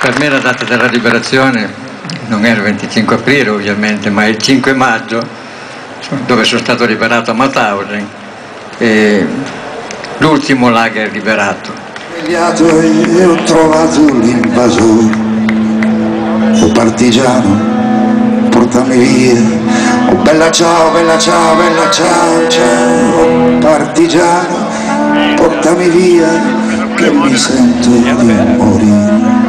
per me la data della liberazione non è il 25 aprile ovviamente, ma è il 5 maggio, dove sono stato liberato a Mauthausen, l'ultimo lager liberato. Svegliato e ho trovato l'invasore, oh partigiano, portami via, oh bella ciao, bella ciao, bella ciao, ciao, partigiano, portami via, che mi sento di morire.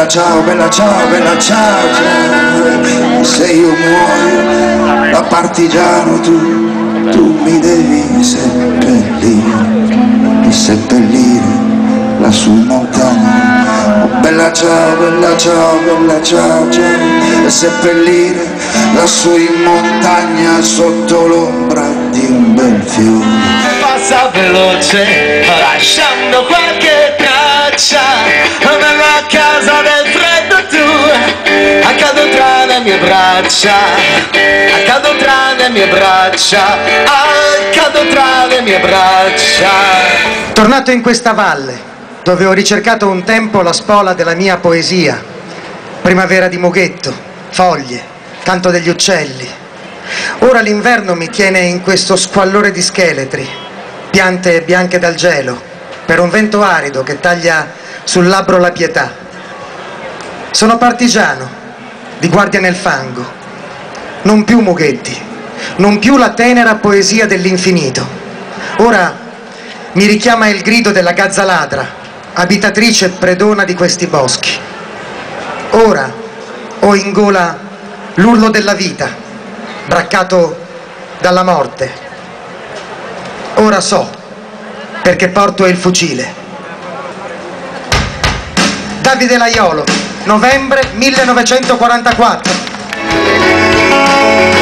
Bella ciao, bella ciao, bella ciao, ciao, se io muoio da partigiano tu tu mi devi seppellire, seppellire lassù in montagna. Bella ciao, bella ciao, bella ciao, ciao, seppellire lassù in montagna sotto l'ombra di un bel fiore. passa veloce lasciando qualche mie braccia accado tra le mie braccia accado tra le mie braccia Tornato in questa valle, dove ho ricercato un tempo la spola della mia poesia, primavera di mughetto, foglie, canto degli uccelli. Ora l'inverno mi tiene in questo squallore di scheletri, piante bianche dal gelo, per un vento arido che taglia sul labbro la pietà. Sono partigiano, di guardia nel fango, non più mughetti, non più la tenera poesia dell'infinito. Ora mi richiama il grido della gazza ladra, abitatrice predona di questi boschi. Ora ho in gola l'urlo della vita, braccato dalla morte. Ora so, perché porto il fucile. Davide Laiolo, novembre 1944. chiude gli occhi